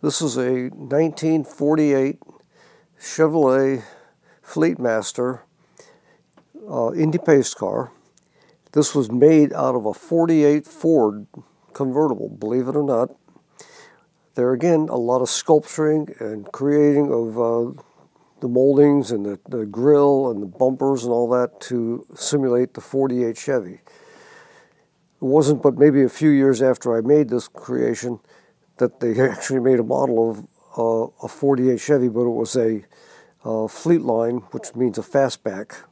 This is a 1948 Chevrolet Fleetmaster uh, Indy Pace car. This was made out of a 48 Ford convertible, believe it or not. There again, a lot of sculpturing and creating of uh, the moldings and the, the grill and the bumpers and all that to simulate the 48 Chevy. It wasn't but maybe a few years after I made this creation that they actually made a model of uh, a 48 Chevy, but it was a uh, Fleetline, which means a fastback.